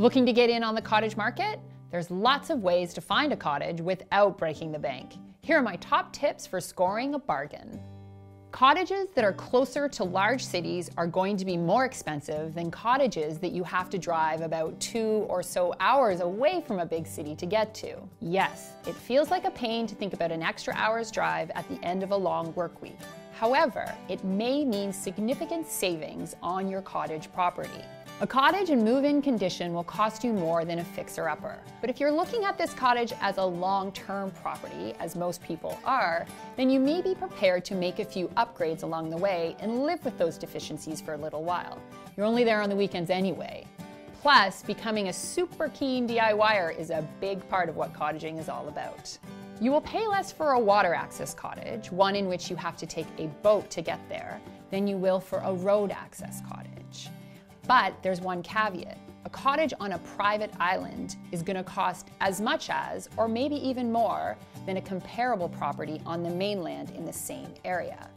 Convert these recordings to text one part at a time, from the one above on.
Looking to get in on the cottage market? There's lots of ways to find a cottage without breaking the bank. Here are my top tips for scoring a bargain. Cottages that are closer to large cities are going to be more expensive than cottages that you have to drive about two or so hours away from a big city to get to. Yes, it feels like a pain to think about an extra hour's drive at the end of a long work week. However, it may mean significant savings on your cottage property. A cottage in move-in condition will cost you more than a fixer-upper. But if you're looking at this cottage as a long-term property, as most people are, then you may be prepared to make a few upgrades along the way and live with those deficiencies for a little while. You're only there on the weekends anyway. Plus, becoming a super keen DIYer is a big part of what cottaging is all about. You will pay less for a water access cottage, one in which you have to take a boat to get there, than you will for a road access cottage. But there's one caveat. A cottage on a private island is going to cost as much as, or maybe even more, than a comparable property on the mainland in the same area.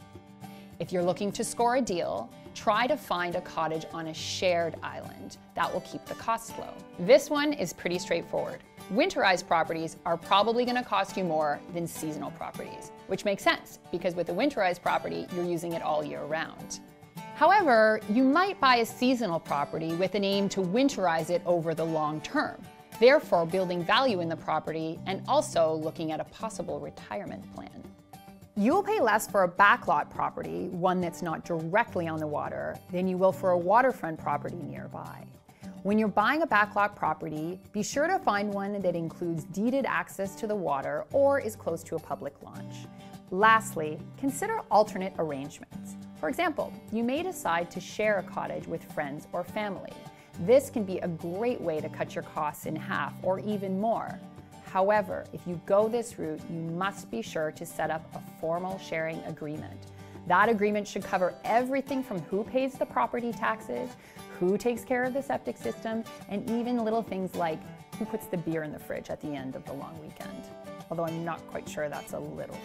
If you're looking to score a deal, try to find a cottage on a shared island. That will keep the cost low. This one is pretty straightforward. Winterized properties are probably going to cost you more than seasonal properties, which makes sense because with a winterized property, you're using it all year round. However, you might buy a seasonal property with an aim to winterize it over the long term, therefore building value in the property and also looking at a possible retirement plan. You will pay less for a backlot property, one that's not directly on the water, than you will for a waterfront property nearby. When you're buying a backlot property, be sure to find one that includes deeded access to the water or is close to a public launch. Lastly, consider alternate arrangements. For example, you may decide to share a cottage with friends or family. This can be a great way to cut your costs in half or even more. However, if you go this route, you must be sure to set up a formal sharing agreement. That agreement should cover everything from who pays the property taxes, who takes care of the septic system, and even little things like who puts the beer in the fridge at the end of the long weekend. Although I'm not quite sure that's a little